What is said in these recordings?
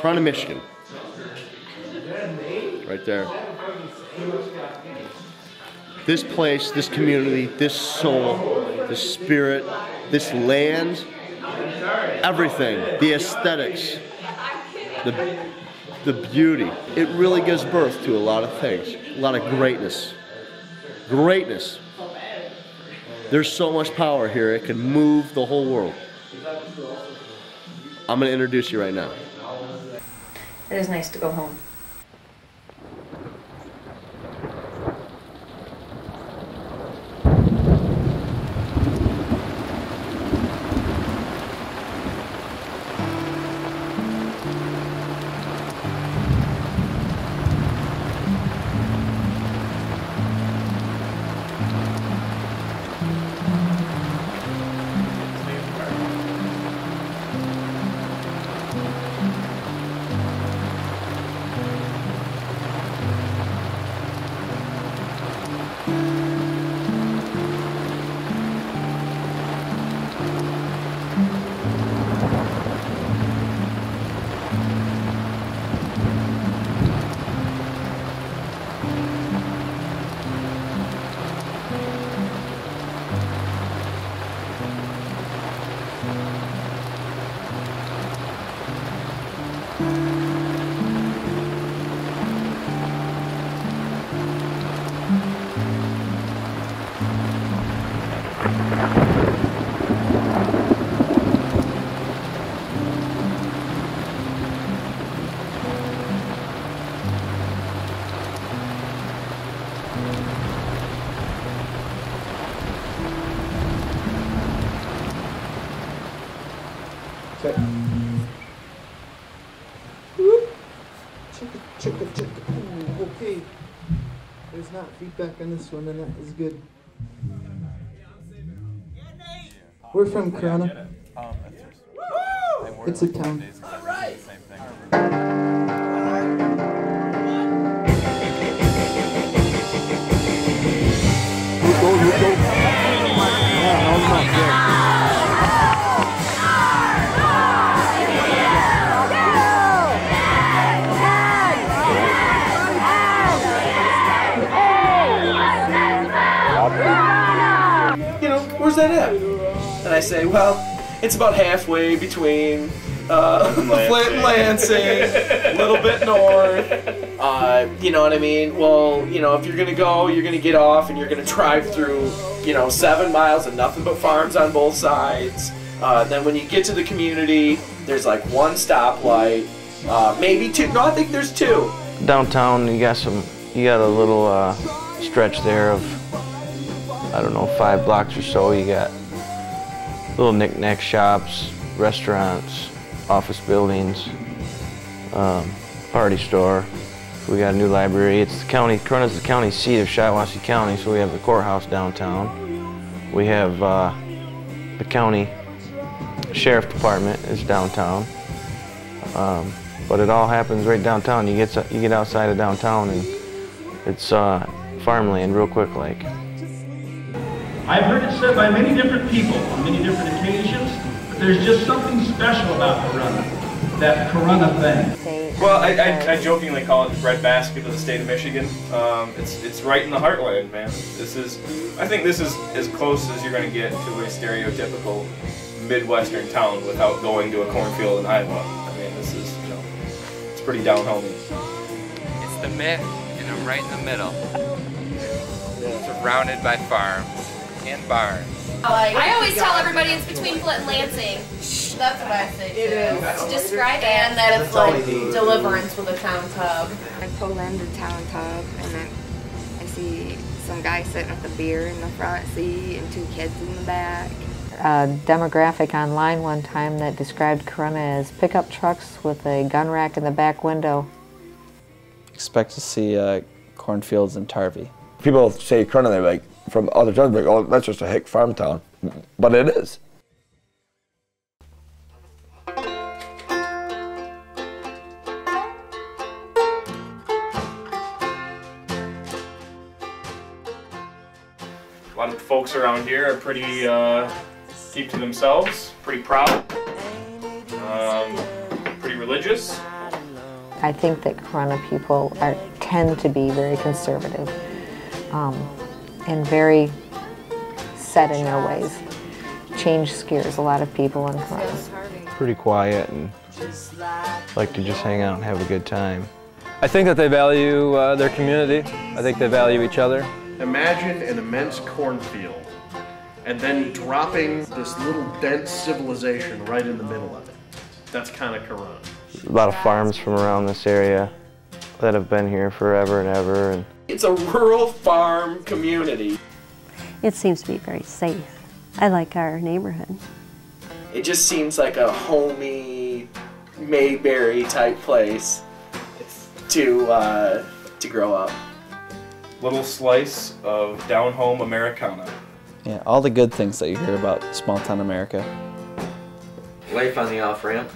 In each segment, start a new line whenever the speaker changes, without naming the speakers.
Corunna, Michigan. Right there. This place, this community, this soul, this spirit, this land, everything, the aesthetics, the, the beauty. It really gives birth to a lot of things, a lot of greatness. Greatness. There's so much power here, it can move the whole world. I'm going to introduce you right now.
It is nice to go home.
Feedback on this one, and that is good. We're from Corunna. It's a town.
That at? And I say, well, it's about halfway between uh, Flint and Lansing, a little bit north. Uh, you know what I mean? Well, you know, if you're gonna go, you're gonna get off and you're gonna drive through, you know, seven miles of nothing but farms on both sides. Uh, then when you get to the community, there's like one stoplight, uh, maybe two. No, I think there's two.
Downtown, you got some, you got a little uh, stretch there of, I don't know, five blocks or so. You got little knick-knack shops, restaurants, office buildings, um, party store. We got a new library. It's the county, Corunna's the county seat of Shiawassee County, so we have the courthouse downtown. We have uh, the county sheriff department is downtown. Um, but it all happens right downtown. You get you get outside of downtown and it's uh, farmland real quick like.
I've heard it said by many different people on many different occasions, but there's just something special about Corunna, that Corunna thing.
Well, I, I, I jokingly call it the breadbasket of the state of Michigan. Um, it's it's right in the heartland, man. This is, I think this is as close as you're going to get to a stereotypical Midwestern town without going to a cornfield in Iowa. I mean, this is, you know, it's pretty down homey.
It's the myth, and I'm right in the middle. Surrounded by farms and barns.
I always tell everybody it's between Flint and Lansing. That's what I say. It is. To describe it.
And that it's like deliverance with a town tub.
I pull into town tub and then I see some guy sitting with a beer in the front seat and two kids in the back.
A demographic online one time that described Corunna as pickup trucks with a gun rack in the back window.
Expect to see uh, cornfields in Tarvey.
People say Corunna, they're like, from other towns, like, oh, that's just a hick farm town. But it is.
A lot of folks around here are pretty uh, keep to themselves, pretty proud, um, pretty religious.
I think that Corunna people are tend to be very conservative um, and very set in their ways. Change scares a lot of people in Corunna.
Pretty quiet and like to just hang out and have a good time.
I think that they value uh, their community. I think they value each other.
Imagine an immense cornfield and then dropping this little dense civilization right in the middle of it. That's kind of Corunna.
A lot of farms from around this area that have been here forever and ever. And
It's a rural farm community.
It seems to be very safe. I like our neighborhood.
It just seems like a homey Mayberry type place to uh, to grow up.
Little slice of down home Americana.
Yeah, all the good things that you hear about small town America.
Life on the off ramp.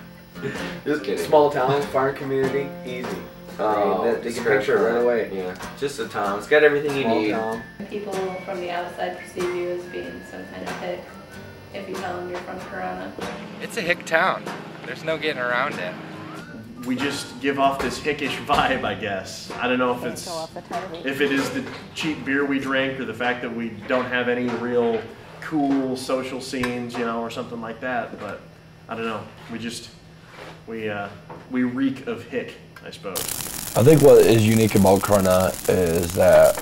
Just kidding. Small town, farm community, easy.
Oh,
I mean, they can picture it right away.
Yeah, just a town. It's got everything you
Small
need.
town.
People from the outside perceive you as being some kind of hick if you tell them you're from Corunna.
It's a hick town. There's no getting around it.
We just give off this hickish vibe, I guess. I don't know if it's if it is the cheap beer we drink or the fact that we don't have any real cool social scenes, you know, or something like that. But I don't know. We just we uh, we reek of hick, I suppose.
I think what is unique about Corunna is that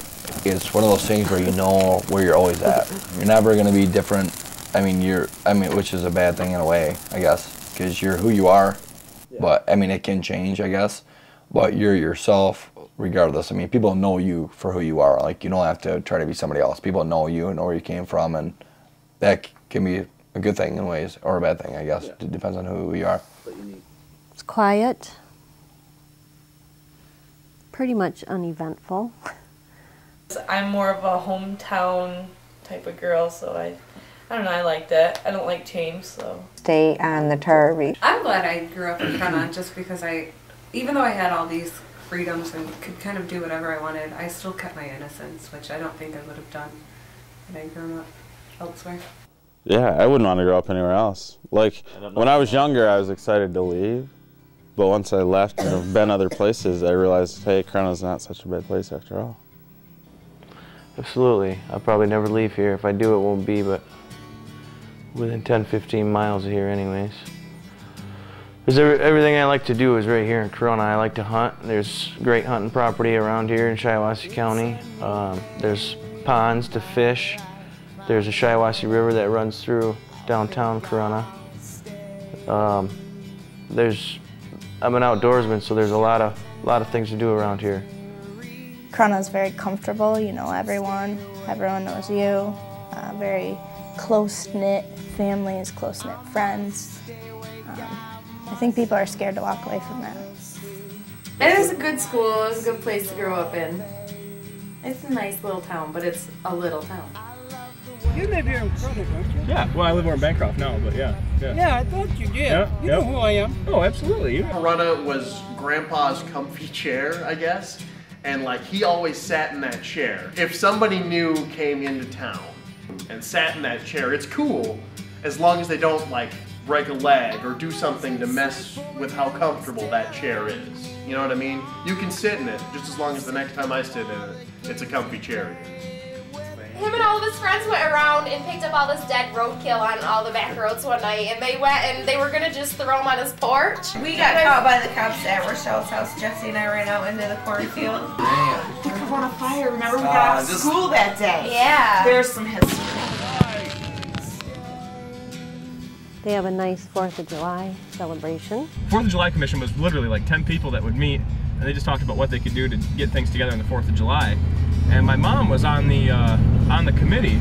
it's one of those things where you know where you're always at. You're never going to be different. I mean, you're. I mean, which is a bad thing in a way, I guess, because you're who you are. But I mean, it can change, I guess. But you're yourself, regardless. I mean, people know you for who you are. Like you don't have to try to be somebody else. People know you and know where you came from, and that c- can be a good thing in ways, or a bad thing, I guess. It depends on who you are.
It's quiet, pretty much uneventful.
I'm more of a hometown type of girl, so I, I don't know. I like that. I don't like change, so.
Stay on the Tarvey.
I'm glad I grew up in Corunna just because I, even though I had all these freedoms and could kind of do whatever I wanted, I still kept my innocence, which I don't think I would have done had I grown up elsewhere.
Yeah, I wouldn't want to grow up anywhere else. Like when I was younger, I was excited to leave, but once I left and have been other places, I realized, hey, Corunna's not such a bad place after all.
Absolutely. I'll probably never leave here. If I do, it won't be but within 10, 15 miles of here anyways. Because everything I like to do is right here in Corunna. I like to hunt. There's great hunting property around here in Shiawassee County. Um, there's ponds to fish. There's a Shiawassee River that runs through downtown Corunna. Um, there's, I'm an outdoorsman, so there's a lot of, lot of things to do around here.
Corunna is very comfortable. You know everyone. Everyone knows you. Uh, very close knit families, close knit friends. Um, I think people are scared to walk away from that.
It is a good school. It's a good place to grow up in. It's a nice little town, but it's a little town.
You live here in Corunna, don't you?
Yeah, well, I live over in Bancroft now, but yeah. Yeah,
Yeah, I thought you did.
Yeah,
you
yeah.
know who I am.
Oh, absolutely. You
Corunna was Grandpa's comfy chair, I guess, and like he always sat in that chair. If somebody new came into town and sat in that chair, it's cool as long as they don't like break a leg or do something to mess with how comfortable that chair is. You know what I mean? You can sit in it just as long as the next time I sit in it, it's a comfy chair.
Him and all of his friends went around and picked up all this dead roadkill on all the back roads one night, and they went and they were gonna just throw him on his porch.
We got caught by the cops at Rochelle's house. Jesse and I ran out into the cornfield.
Think of on a fire. Remember we
Uh,
got out of school that day.
Yeah.
There's some history.
They have a nice Fourth of July celebration.
Fourth of July Commission was literally like 10 people that would meet, and they just talked about what they could do to get things together on the Fourth of July. And my mom was on the uh, on the committee,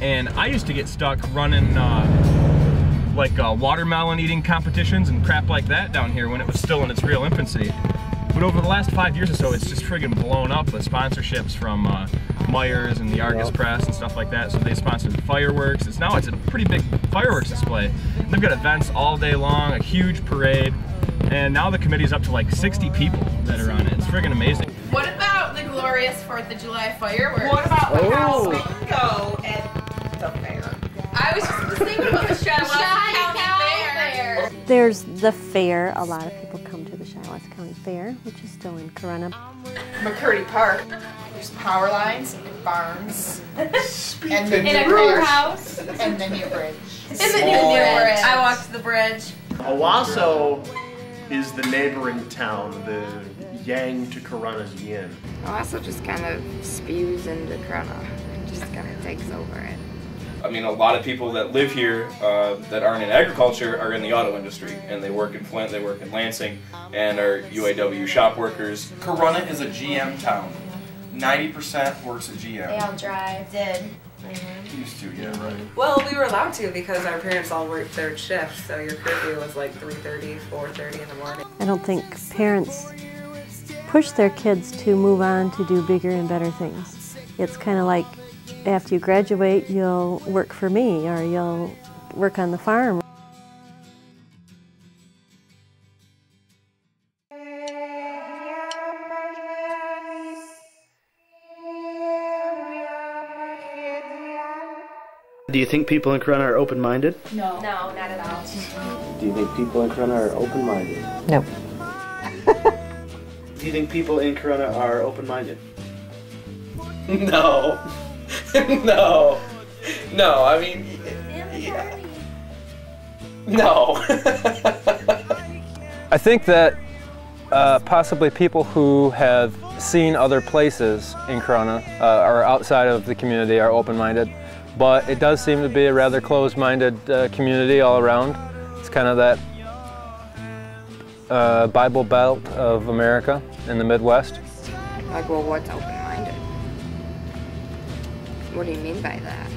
and I used to get stuck running uh, like uh, watermelon eating competitions and crap like that down here when it was still in its real infancy. But over the last five years or so, it's just friggin' blown up with sponsorships from uh, Meijer and the Argus Press and stuff like that. So they sponsored fireworks. It's now it's a pretty big fireworks display. They've got events all day long, a huge parade, and now the committee's up to like 60 people that are on it. It's friggin' amazing.
What about the glorious Fourth of July fireworks?
What about
Oh.
house we go at the fair?
I was just thinking about the Shiawassee County Fair.
There's the fair. A lot of people come to the Shiawassee County Fair, which is still in Corunna.
McCurdy Park. There's power lines and barns. and the
In a
new bridge.
courthouse.
And the new bridge.
And the new bridge.
I
walked the bridge.
Owosso is the neighboring town, the Yang to Corunna's Yin.
Owosso just kind of spews into Corunna and just kind of takes over it.
I mean, a lot of people that live here uh, that aren't in agriculture are in the auto industry, and they work in Flint, they work in Lansing, and are UAW shop workers.
Corunna is a GM town. 90% works at GM.
They all drive. Did.
Used to, yeah, right.
Well, we were allowed to because our parents all worked third shift, so your curfew was like 3.30, 4.30 in the morning.
I don't think parents push their kids to move on to do bigger and better things. It's kind of like after you graduate, you'll work for me or you'll work on the farm.
Do you think people in Corunna are open-minded?
No. No, not at all.
Do you think people in Corunna are open-minded?
No.
Do you think people in Corunna are open-minded?
No. no. No, I mean, yeah. No.
I think that uh, possibly people who have seen other places in Corunna uh, or outside of the community are open-minded, but it does seem to be a rather closed-minded uh, community all around. It's kind of that uh, Bible Belt of America in the Midwest.
Like, well, what's open-minded? What do you mean by that?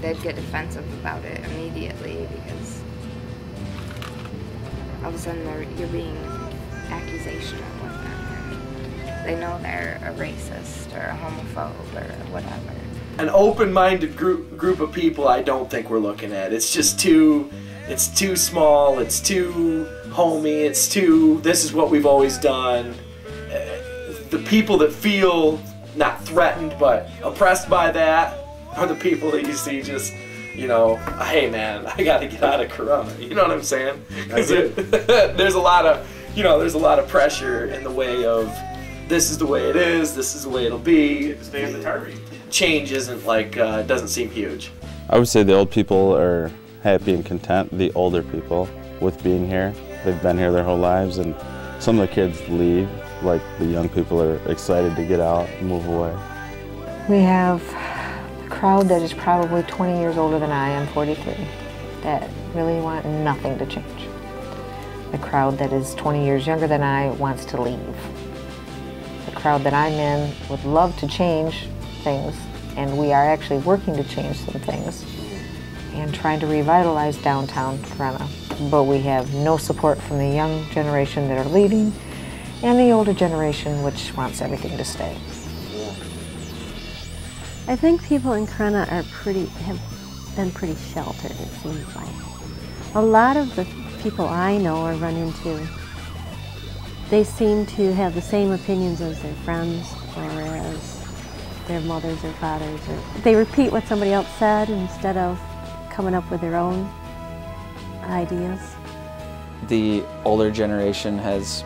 They'd get defensive about it immediately because all of a sudden they're, you're being accusational with them. They know they're a racist or a homophobe or whatever.
An open-minded group group of people I don't think we're looking at. It's just too it's too small, it's too homey, it's too this is what we've always done. Uh, The people that feel not threatened but oppressed by that are the people that you see just you know, hey man, I gotta get out of Corunna. You know what I'm saying? 'Cause
I do.
it- there's a lot of, you know, there's a lot of pressure in the way of this is the way it is, this is the way it'll be.
Stay in the Tarvey.
Change isn't like, uh, doesn't seem huge.
I would say the old people are happy and content. The older people with being here, they've been here their whole lives, and some of the kids leave. Like the young people are excited to get out and move away.
We have a crowd that is probably 20 years older than I am, 43, that really want nothing to change. The crowd that is 20 years younger than I wants to leave. The crowd that I'm in would love to change things, and we are actually working to change some things and trying to revitalize downtown Corunna. But we have no support from the young generation that are leaving and the older generation which wants everything to stay.
I think people in Corunna are pretty, have been pretty sheltered, it seems like. A lot of the people I know or run into, they seem to have the same opinions as their friends or as their mothers or fathers. Or they repeat what somebody else said instead of coming up with their own ideas.
The older generation has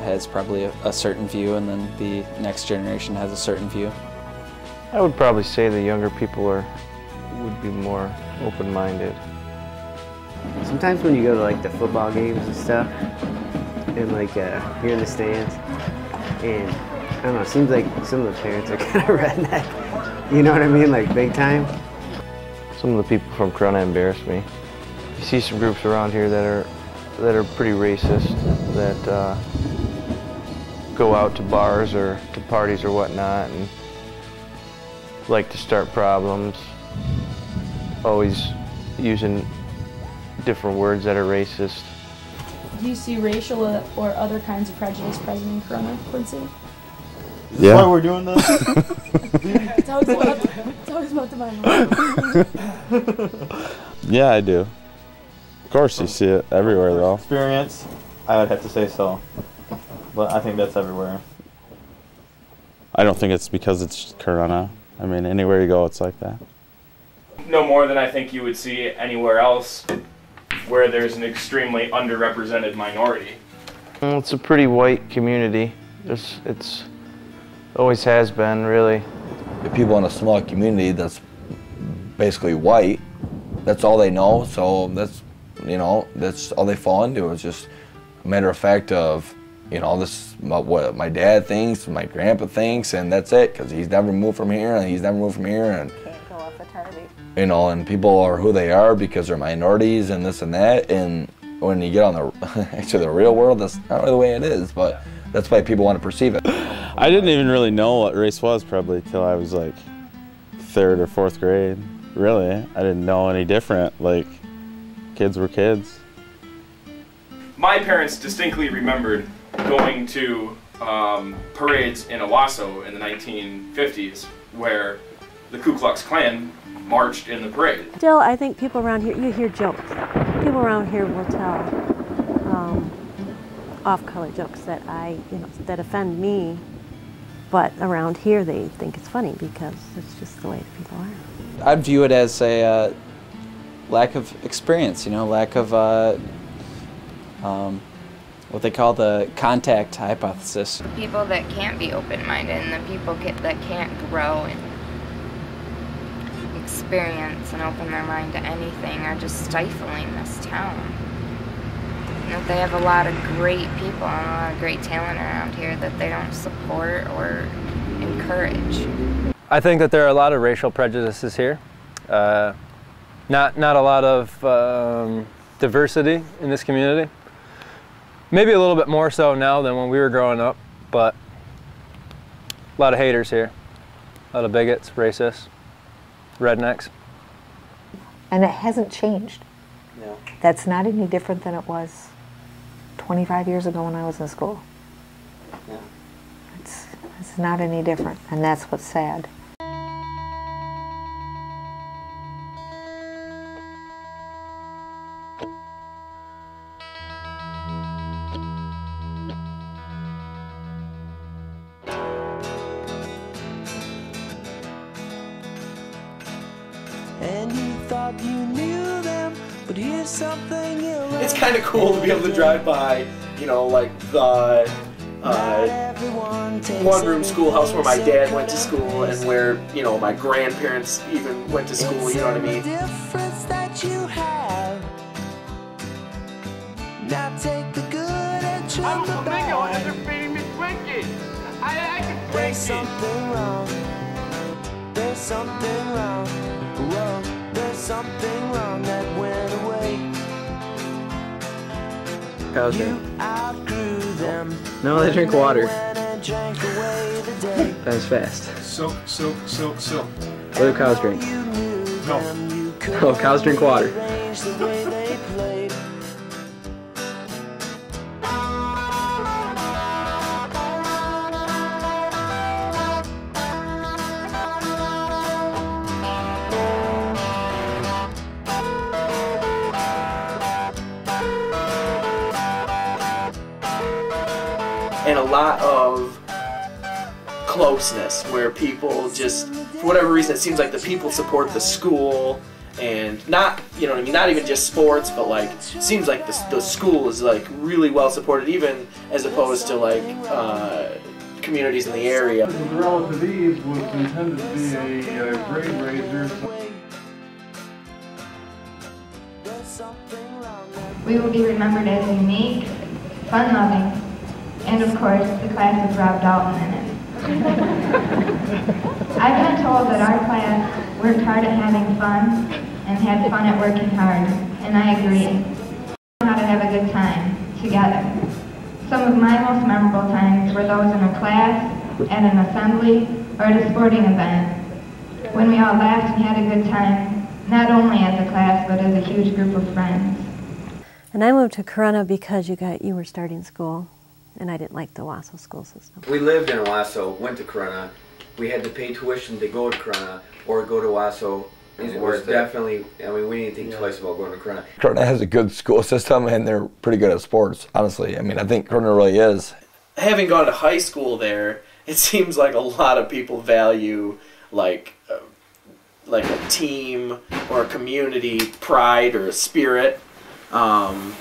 has probably a, a certain view, and then the next generation has a certain view.
I would probably say the younger people are would be more open-minded.
Sometimes when you go to like the football games and stuff, and like uh, you're in the stands, and I don't know, it seems like some of the parents are kind of redneck. You know what I mean? Like big time.
Some of the people from Corunna embarrass me. You see some groups around here that are that are pretty racist, that uh, go out to bars or to parties or whatnot and like to start problems, always using different words that are racist.
Do you see racial or other kinds of prejudice present in Corunna, Quincy?
Yeah.
why we're doing this?
it's always about to, it's always about to my.
Yeah, I do. Of course, you see it everywhere, though.
Experience, I would have to say so. But I think that's everywhere.
I don't think it's because it's Corunna. I mean, anywhere you go, it's like that.
No more than I think you would see anywhere else where there's an extremely underrepresented minority.
Well, it's a pretty white community. There's, it's always has been, really.
The people in a small community that's basically white, that's all they know. So that's, you know, that's all they fall into. It's just a matter of fact of, you know, this my, what my dad thinks, my grandpa thinks, and that's it. Because he's never moved from here, and he's never moved from here, and
Can't go off the target.
you know, and people are who they are because they're minorities and this and that. And when you get on the actually the real world, that's not really the way it is. But that's why people want to perceive it.
I didn't even really know what race was probably till I was like third or fourth grade. Really, I didn't know any different. Like, kids were kids.
My parents distinctly remembered going to um, parades in Owosso in the 1950s where the Ku Klux Klan marched in the parade.
Still, I think people around here, you hear jokes. People around here will tell um, off-color jokes that I, you know, that offend me. But around here, they think it's funny because it's just the way people are.
I'd view it as a uh, lack of experience, you know, lack of uh, um, what they call the contact hypothesis.
People that can't be open-minded and the people ca- that can't grow and experience and open their mind to anything are just stifling this town. You know, they have a lot of great people and a lot of great talent around here that they don't support or encourage.
I think that there are a lot of racial prejudices here. Uh, not not a lot of um, diversity in this community. Maybe a little bit more so now than when we were growing up, but a lot of haters here. A lot of bigots, racists, rednecks.
And it hasn't changed.
No.
That's not any different than it was 25 years ago when I was in school.
Yeah.
It's, it's not any different, and that's what's sad.
Kind of cool to be able to drive by, you know, like the uh, one room schoolhouse where my dad went to school and where, you know, my grandparents even went to school, you know what I mean?
difference that you have. Now take the good and trim the bad.
they're feeding me Twinkies. I like a
There's something wrong. There's something wrong. Whoa, there's something wrong that went away.
Cows drink.
Them.
No, they drink water.
And drank away the day.
That was fast.
Silk, silk, silk, silk.
What do cows drink?
No.
Oh, cows drink water.
Closeness where people just for whatever reason it seems like the people support the school and not you know what I mean not even just sports but like seems like the, the school is like really well supported even as opposed to like uh, communities in the area
Relative ease was intended to be a grade raiser.
We will be remembered as unique, fun-loving, and of course, the class with Rob Dalton in it. I've been told that our class worked hard at having fun and had fun at working hard, and I agree. How to have a good time together. Some of my most memorable times were those in a class, at an assembly, or at a sporting event, when we all laughed and had a good time, not only as a class, but as a huge group of friends.
And I moved to Corunna because you got you were starting school, and I didn't like the Wasso school system.
We lived in Owosso, went to Corunna. We had to pay tuition to go to Corunna or go to Owosso. Is it It was definitely, I mean, we didn't think twice about going to Corunna.
Corona has a good school system and they're pretty good at sports, honestly. I mean, I think Corunna really is.
having gone to high school there, it seems like a lot of people value like uh, like a team or a community pride or a spirit Um,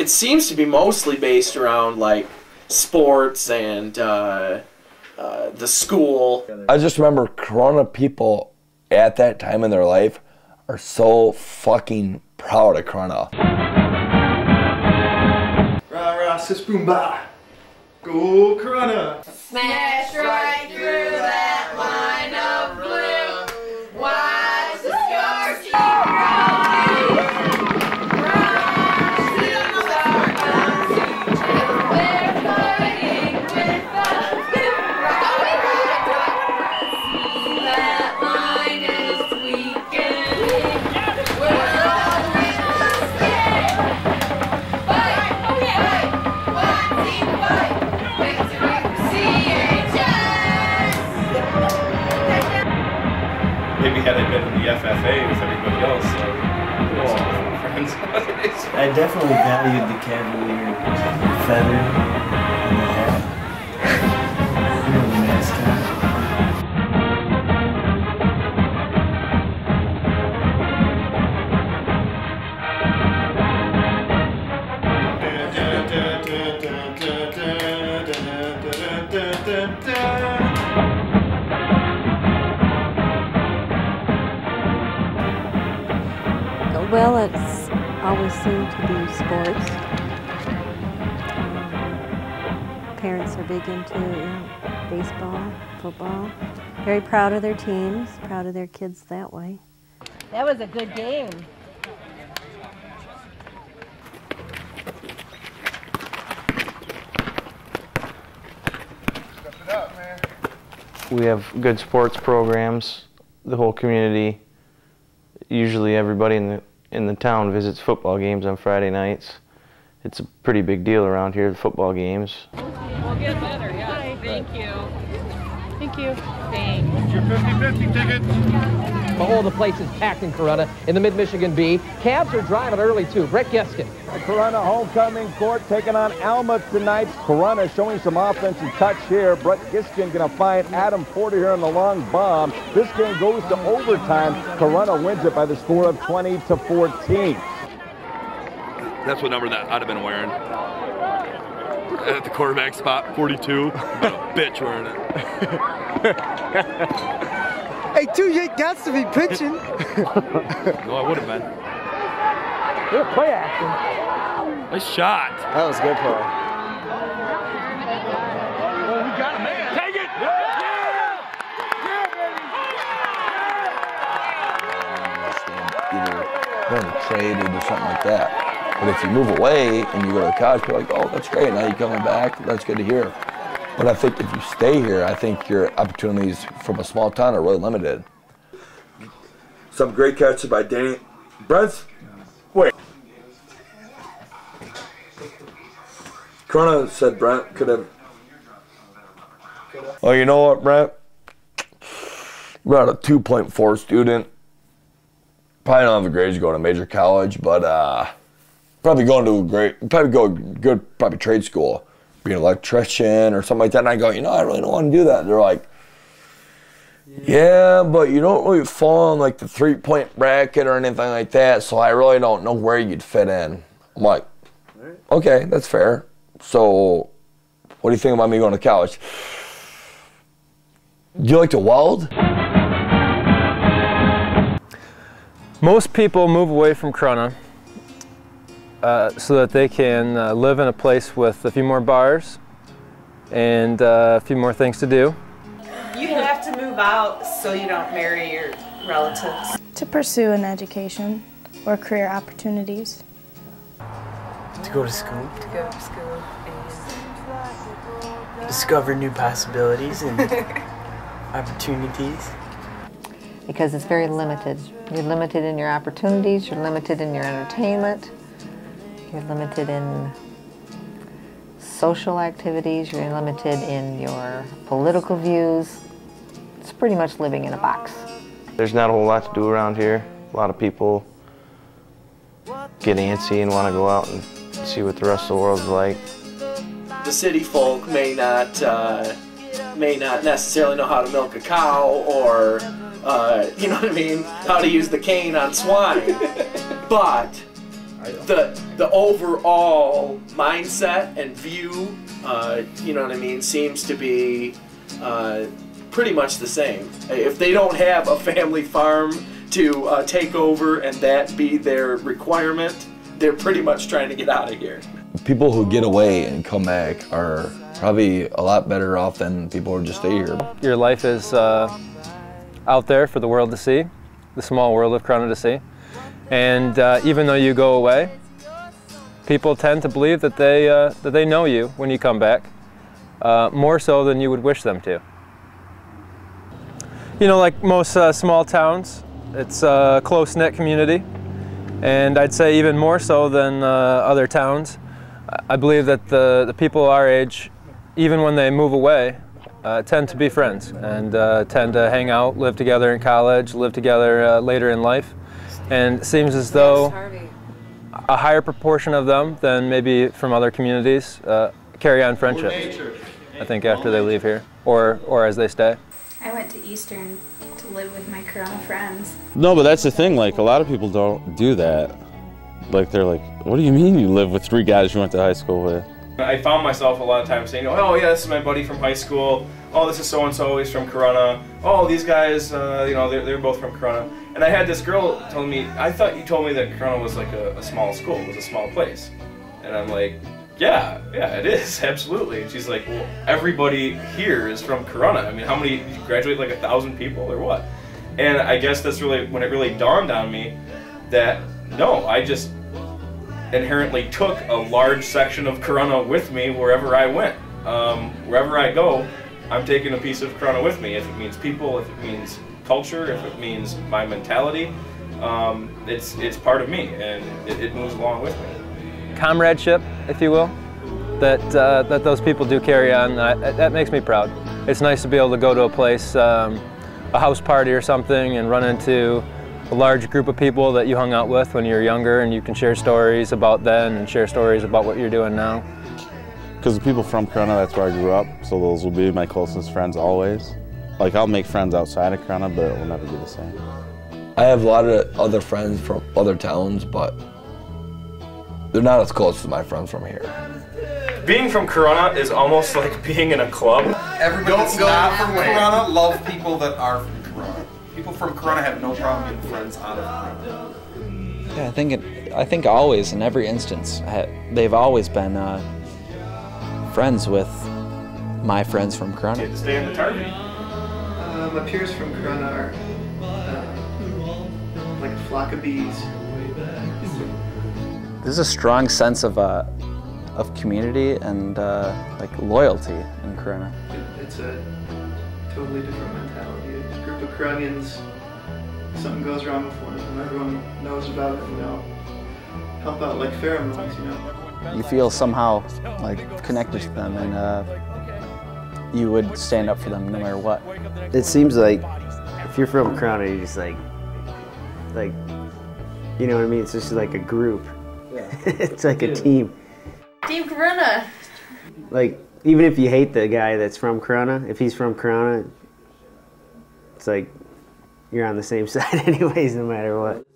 it seems to be mostly based around like sports and uh, uh, the school.
I just remember Corunna people at that time in their life are so fucking proud of Corunna.
Rah rah sis boom ba. Go Corunna.
Smash right through that line
I
definitely valued the Cavalier feather
football. Very proud of their teams, proud of their kids that way.
That was a good game.
We have good sports programs. The whole community, usually everybody in the in the town visits football games on Friday nights. It's a pretty big deal around here, the football games.
We'll get better, yeah. Thank you. Thank you.
It's your 50-50 ticket.
The whole of the place is packed in Corunna in the Mid-Michigan B. Cavs are driving early too. Brett Geskin.
The Corunna homecoming court taking on Alma tonight. Corunna showing some offensive touch here. Brett Giskin going to find Adam Porter here on the long bomb. This game goes to overtime. Corunna wins it by the score of 20 to 14.
That's what number that I'd have been wearing. At the quarterback spot, 42. Bitch wearing it.
Hey, two you got to be pitching.
no, I would have been.
Good play action.
Nice shot.
That was a good play.
Oh, we got a man. Take it.
Either going to trade or do something like that. But if you move away and you go to college, people are like, oh, that's great. Now you're coming back. That's good to hear. But I think if you stay here, I think your opportunities from a small town are really limited. Some great catches by Danny. Brent, wait. Corunna said Brent could have. Oh, you know what, Brent? About a 2.4 student. Probably don't have the grades to go to major college, but uh, probably going to a great, probably go good, probably trade school, be an electrician or something like that. And I go, you know, I really don't want to do that. they're like, yeah, but you don't really fall in like the three point bracket or anything like that. So I really don't know where you'd fit in. I'm like, okay, that's fair. So what do you think about me going to college? Do you like to weld?
Most people move away from Corunna uh, so that they can uh, live in a place with a few more bars and uh, a few more things to do.
You have to move out so you don't marry your relatives.
To pursue an education or career opportunities.
To go to school.
To go to school
Discover new possibilities and opportunities.
because it's very limited. You're limited in your opportunities, you're limited in your entertainment, you're limited in social activities, you're limited in your political views. It's pretty much living in a box.
There's not a whole lot to do around here. A lot of people get antsy and want to go out and see what the rest of the world's like.
The city folk may not uh, may not necessarily know how to milk a cow or uh, you know what I mean, how to use the cane on swine. But the the overall mindset and view, uh, you know what I mean, seems to be uh, pretty much the same. If they don't have a family farm to uh, take over and that be their requirement, they're pretty much trying to get out of here.
People who get away and come back are probably a lot better off than people who just stay here.
Your life is uh, out there for the world to see, the small world of Corunna to see. And uh, even though you go away, people tend to believe that they, uh, that they know you when you come back, uh, more so than you would wish them to. You know, like most uh, small towns, it's a close-knit community, and I'd say even more so than uh, other towns. I believe that the, the people our age, even when they move away, uh, tend to be friends and uh, tend to hang out, live together in college, live together uh, later in life. And it seems as though a higher proportion of them than maybe from other communities uh, carry on friendships, I think, after they leave here or, or as they stay.
I went to Eastern to live with my Corunna friends.
No, but that's the thing. Like a lot of people don't do that. Like they're like, "What do you mean you live with three guys you went to high school with?"
I found myself a lot of times saying, "Oh yeah, this is my buddy from high school. Oh, this is so and so. He's from Corunna. Oh, these guys, uh, you know, they're, they're both from Corunna." And I had this girl telling me, "I thought you told me that Corunna was like a, a small school, was a small place," and I'm like. Yeah, yeah, it is absolutely. And she's like, well, everybody here is from Corunna. I mean, how many you graduate like a thousand people or what? And I guess that's really when it really dawned on me that no, I just inherently took a large section of Corunna with me wherever I went. Um, wherever I go, I'm taking a piece of Corunna with me. If it means people, if it means culture, if it means my mentality, um, it's it's part of me and it, it moves along with me
comradeship, if you will, that uh, that those people do carry on. I, that makes me proud. It's nice to be able to go to a place, um, a house party or something, and run into a large group of people that you hung out with when you were younger, and you can share stories about then and share stories about what you're doing now.
Because the people from Corunna, that's where I grew up, so those will be my closest friends always. Like I'll make friends outside of Corunna, but it will never be the same.
I have a lot of other friends from other towns, but they're not as close as my friends from here.
Being from Corunna is almost like being in a club.
Everybody that's not from Corunna love people that are from Corunna. People from Corunna have no problem getting friends out of Corunna.
Yeah, I think it, I think always in every instance they've always been uh, friends with my friends from Corunna.
Stay in the
Tarvey. My peers from Corunna are uh, like a flock of bees.
There's a strong sense of uh, of community and uh, like loyalty in Corunna.
It's a totally different mentality. A group of Coronians, something goes wrong with one of them, everyone knows about it and they'll help out like pheromones, you know.
You feel somehow like connected to them and uh, you would stand up for them no matter what.
It seems like if you're from Corunna, you're just like, like, you know what I mean? It's just like a group. Yeah. it's like a team.
Team Corunna.
Like, even if you hate the guy that's from Corunna, if he's from Corunna, it's like you're on the same side anyways, no matter what.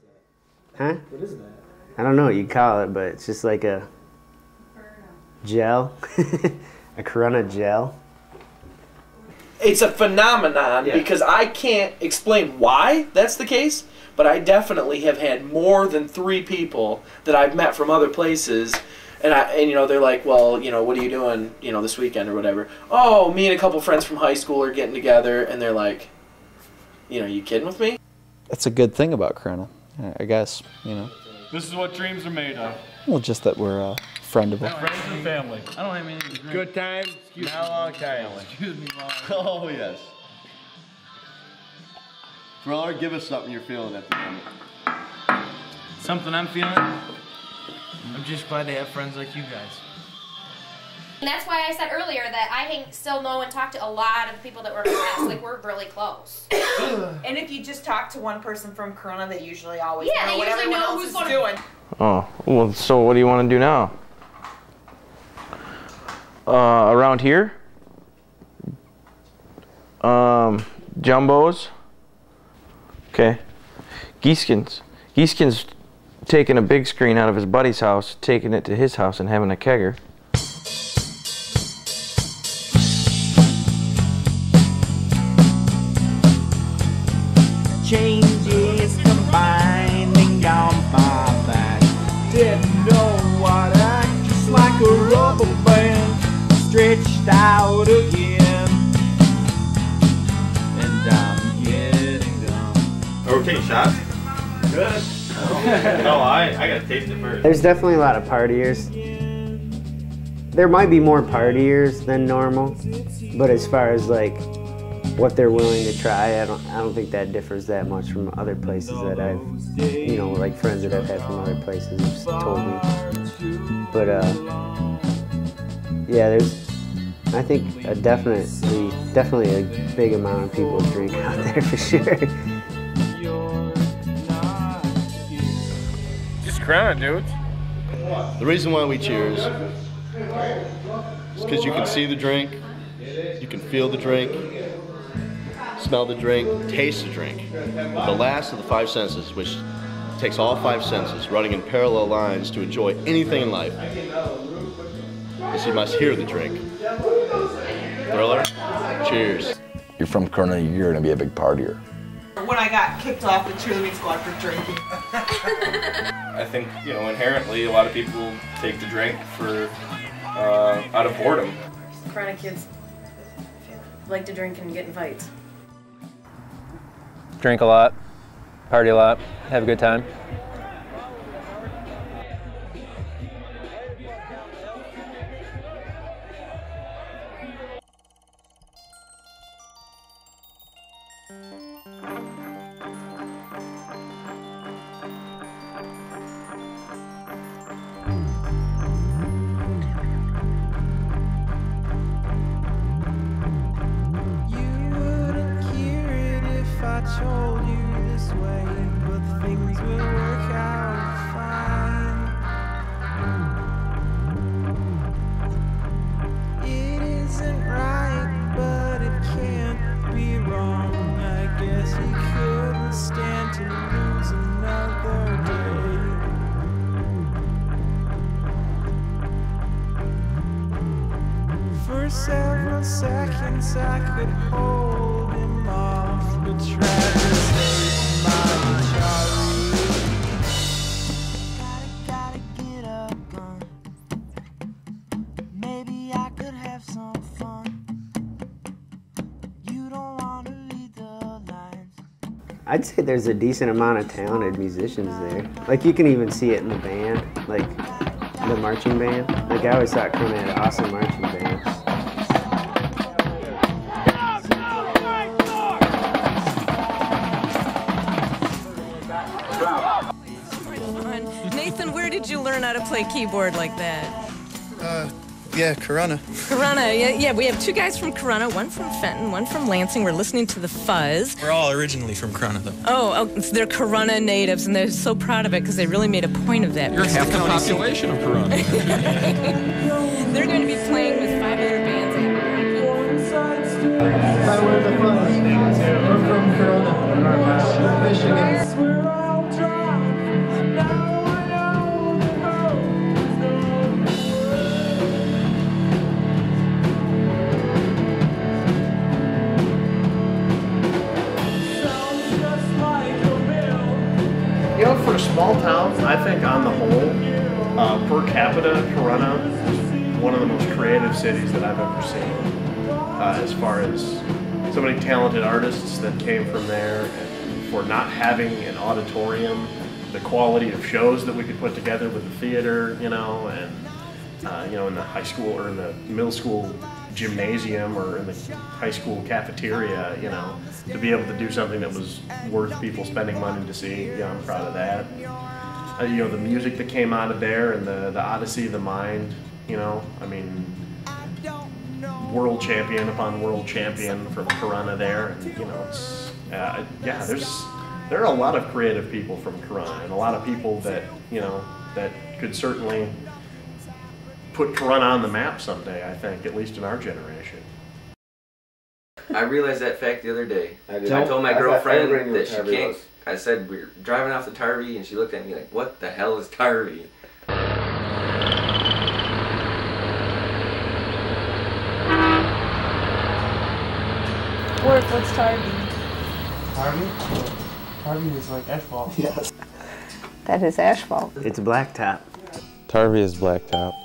Huh?
What is that?
I don't know what you call it, but it's just like a gel. a Corunna gel.
It's a phenomenon
Yeah.
because I can't explain why that's the case, but I definitely have had more than three people that I've met from other places. And I, and you know, they're like, well, you know, what are you doing, you know, this weekend or whatever? Oh, me and a couple friends from high school are getting together, and they're like, you know, you kidding with me?
That's a good thing about Corunna, I guess. You know,
This is what dreams are made of.
well, just that we're uh, friendable.
Friends and family. I don't have anything to drink.
Good time, now long time.
Excuse me, Mom.
Oh, yes. Brother, give us something you're feeling at the moment.
Something I'm feeling? I'm just glad to have friends like you guys.
And that's why I said earlier that I hang, still know and talk to a lot of people that were in class. Like we're really close.
and if you just talk to one person from Corunna, they usually always
Yeah,
know
they
what
usually
everyone
know
else
who's
is
gonna-
doing.
Oh, well, so what do you want to do now? Uh, around here? Um, jumbos, Okay. Geeskins. Geeskins taking a big screen out of his buddy's house, taking it to his house and having a kegger.
Out again. And I'm getting done.
Are we shots? Good. no, I, I gotta taste it first.
There's definitely a lot of partiers. There might be more partiers than normal, but as far as like what they're willing to try, I don't I don't think that differs that much from other places that I've you know, like friends that I've had from other places have told me. But uh yeah, there's I think a definitely definitely a big amount of people drink out there for sure.
Just Corunna, dudes.
The reason why we cheers is because you can see the drink, you can feel the drink, smell the drink, taste the drink. The last of the five senses, which takes all five senses running in parallel lines to enjoy anything in life, is you must hear the drink. Thriller, cheers.
You're from Corunna, you're gonna be a big partier.
When I got kicked off the cheerleading squad for drinking.
I think, you know, inherently a lot of people take to drink for, uh, out of boredom.
Corunna kids like to drink and get in fights.
Drink a lot, party a lot, have a good time.
I'd say there's a decent amount of talented musicians there. Like you can even see it in the band, like the marching band. Like I always thought Corunna had an awesome marching bands.
Nathan, where did you learn how to play keyboard like that?
Uh, yeah, Corunna.
Corunna, yeah, yeah, we have two guys from Corunna, one from Fenton, one from Lansing. We're listening to the Fuzz.
We're all originally from Corunna, though.
Oh, oh they're Corunna natives, and they're so proud of it because they really made a point of that.
You're half the population of Corunna.
they're going to be playing with five other bands.
Hi, we're the Fuzz. We're from Corunna, Michigan.
Small towns, I think on the whole, uh, per capita, Corunna is one of the most creative cities that I've ever seen. Uh, as far as so many talented artists that came from there, and for not having an auditorium, the quality of shows that we could put together with the theater, you know, and uh, you know, in the high school or in the middle school gymnasium or in the high school cafeteria, you know, to be able to do something that was worth people spending money to see. Yeah, I'm proud of that. Uh, you know, the music that came out of there and the, the Odyssey of the Mind, you know, I mean, world champion upon world champion from Corunna there. And, you know, it's, uh, yeah, there's, there are a lot of creative people from Corunna and a lot of people that, you know, that could certainly put Corunna on the map someday, I think, at least in our generation.
I realized that fact the other day. I,
did.
told my
I
girlfriend
everybody knew
that she can't
was.
I said we're driving off the Tarvey, and she looked at me like, "What the hell is Tarvey?"
Work, what's Tarby?
Harvey? Harvey is like asphalt.
Yes.
That is asphalt.
It's blacktop.
Tarvey is blacktop.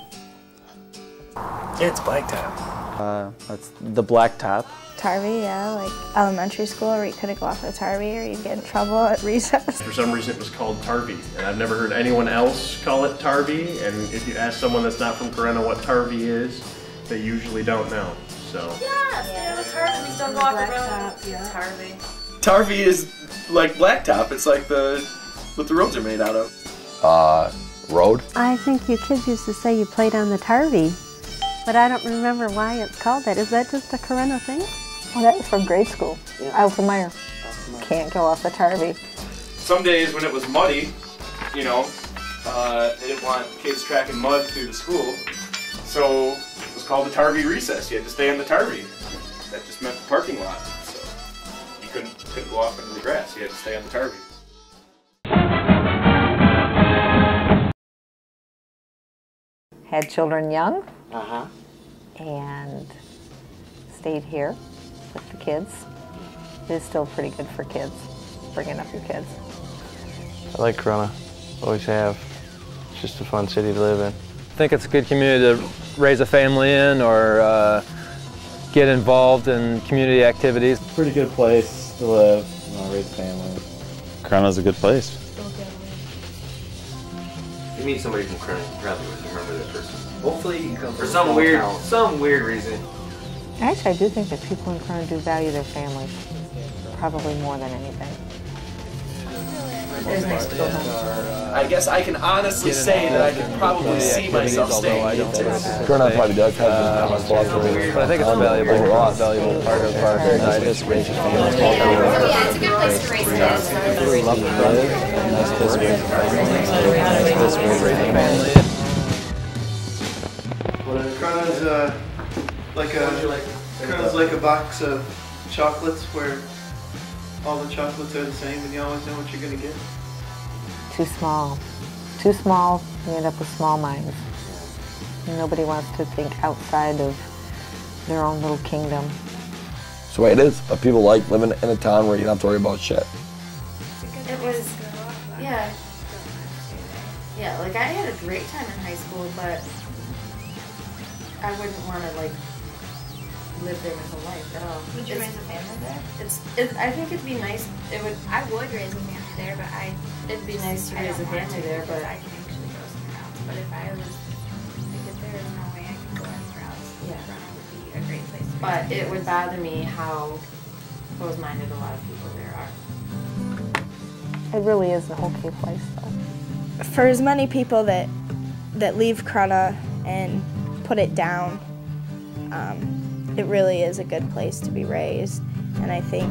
It's blacktop. Uh, that's the blacktop.
Tarby, yeah, like elementary school where you couldn't go off the Tarby or you'd get in trouble at recess.
For some reason, it was called Tarvey, and I've never heard anyone else call it Tarvey. And if you ask someone that's not from Corunna what Tarvey is, they usually don't know. So.
Yes, yeah, the Tarvey. We still go off the road. Yeah. Tarvey.
Tarvey is like blacktop. It's like the what the roads are made out of.
Uh, road.
I think you kids used to say you played on the Tarvey, but I don't remember why it's called that. Is that just a Corunna thing?
Well, that was from grade school. Elsa Meyer. Can't go off the Tarvey.
Some days when it was muddy, you know, uh, they didn't want kids tracking mud through the school, so it was called the Tarvey recess. You had to stay in the Tarvey. That just meant the parking lot. So you couldn't couldn't go off into the grass. You had to stay on the Tarvey.
Had children young
Uh huh.
and stayed here with the kids. It is still pretty good for kids, bringing up your kids.
I like Corunna. Always have. It's just a fun city to live in.
I think it's a good community to raise a family in or uh, get involved in community activities.
Pretty good place to live, you know, raise a family. Corunna's a good place.
You meet somebody from Corunna, you probably would remember that person. Hopefully,
you come
for some weird,
town.
some weird reason.
Actually, I do think that people in Corunna do value their families, probably more than anything. It is nice to go home.
I guess I can honestly say that I can probably see myself staying in Tennessee.
Corunna probably does have uh, philosophy.
But I think it's a valuable, a valuable part of our heritage.
Yeah, it's a good place to raise kids.
Love to live, nice place to raise a family. Nice place to raise a family.
Well, Corunna's uh, like a Corunna's like a box of chocolates where all the chocolates are the same and you always know what you're gonna get.
Too small. Too small, you end up with small minds. Nobody wants to think outside of their own little kingdom.
That's the way it is. But people like living in a town where you don't have to worry about shit.
It was, yeah. Yeah, like I had a great time in high school, but I wouldn't want to like live there my whole life at all.
Would you
It's-
raise a family there?
It's, it, I think it'd be nice. It would.
I would raise a family there, but I.
It'd be nice to
I
raise a family
to
there, but
I can actually go somewhere else. But if I was, like, if there is no way I can go anywhere else,
Yeah.
Toronto would be a great place. To
But it would bother me how close-minded a lot of people there are.
It really is the whole okay place, though.
for as many people that that leave Corunna and put it down, um, it really is a good place to be raised. And I think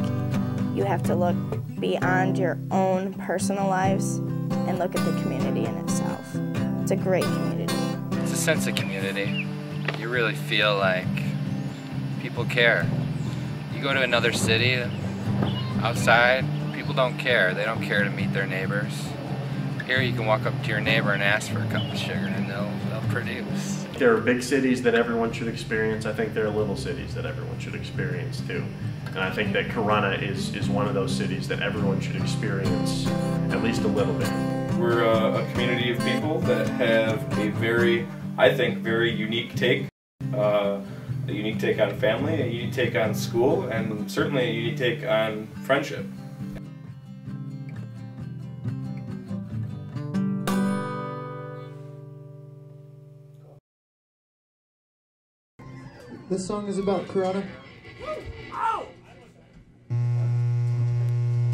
you have to look beyond your own personal lives and look at the community in itself. It's a great community.
It's a sense of community. You really feel like people care. You go to another city outside, people don't care. They don't care to meet their neighbors. Here you can walk up to your neighbor and ask for a cup of sugar and they'll they'll produce.
There are big cities that everyone should experience. I think there are little cities that everyone should experience too. And I think that Corunna is, is one of those cities that everyone should experience at least a little bit.
We're a, a community of people that have a very, I think, very unique take. Uh, a unique take on family, a unique take on school, and certainly a unique take on friendship.
This song is about Corunna.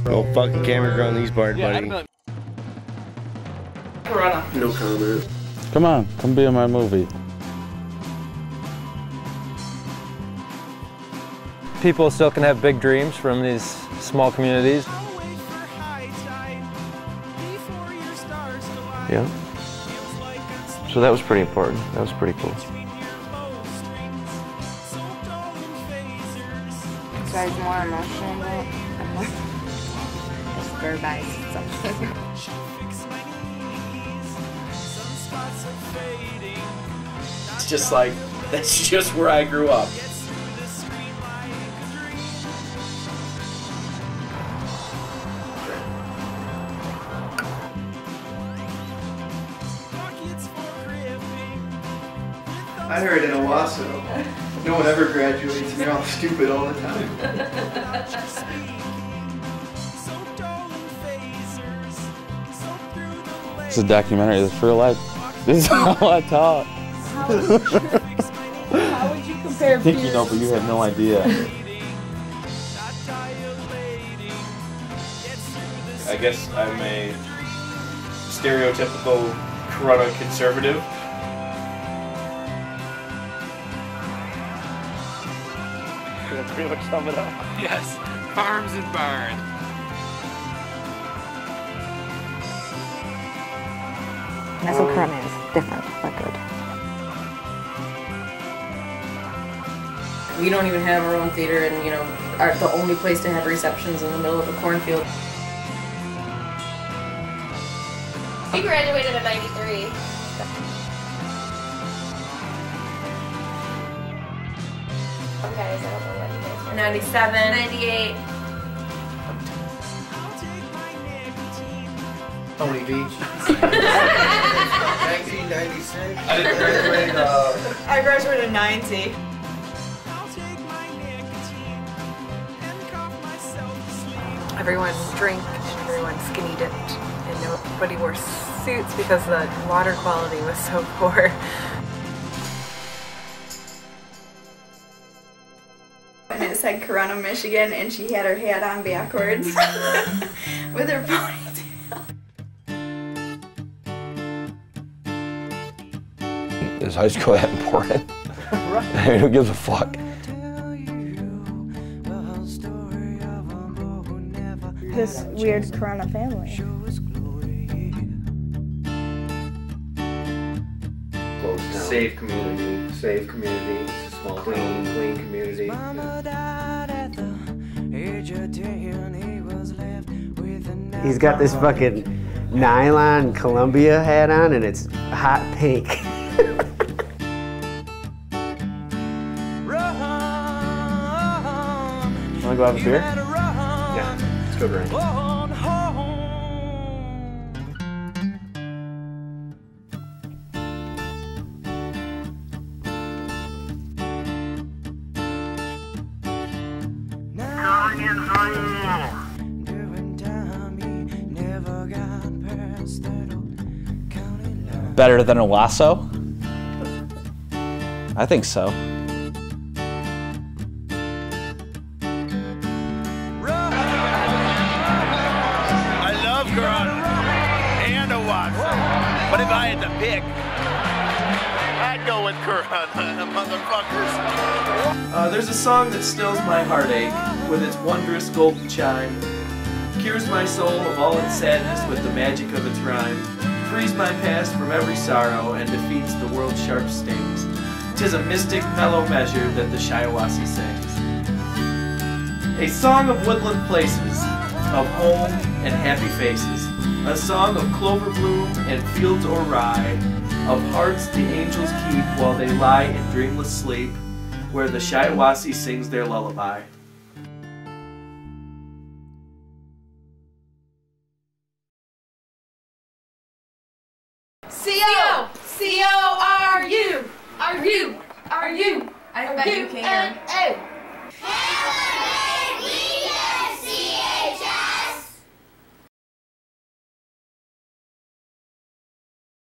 Oh, fucking camera girl on these bars, buddy.
Corunna.
No comment.
Come on, come be in my movie.
People still can have big dreams from these small communities.
Yeah. So that was pretty important. That was pretty cool.
So I was more emotional. It's
verbalize something.
It's just like that's just where I grew up.
I heard in Owosso, no one ever graduates and they're all stupid all the time.
It's a documentary. This is real life. This is how I talk.
How would you compare
I think you know, but you have no idea.
I guess I'm a stereotypical Corunna conservative.
Pretty much sum it up.
Yes, farms and barns.
And that's what Corunna is. Different, but good.
We don't even have our own theater, and you know, are the only place to have receptions in the middle of a cornfield.
We graduated in 93. Okay, I
97.
98.
Pony Beach.
1996.
I didn't. Uh,
I graduated 90.
Everyone drank and everyone skinny dipped, and nobody wore suits because the water quality was so poor.
Said Corunna, Michigan, and she had her hat on backwards with her ponytail.
Is high school that important? I mean, who gives a fuck?
This weird Corunna family.
Safe community, safe community, it's a small clean, clean community.
He's got this fucking nylon Columbia hat on and it's hot pink.
Wanna go have a beer?
Yeah, let's go drink.
Better than Owosso? I think so.
I love Corunna and a Owosso. But if I had to pick, I'd go with Corunna, motherfuckers.
Uh, there's a song that stills my heartache with its wondrous golden chime, cures my soul of all its sadness with the magic of its rhyme, frees my past from every sorrow and defeats the world's sharp stings. Tis a mystic, mellow measure that the Shiawassee sings. A song of woodland places, of home and happy faces, a song of clover bloom and fields or rye, of hearts the angels keep while they lie in dreamless sleep, where the Shiawassee sings their lullaby.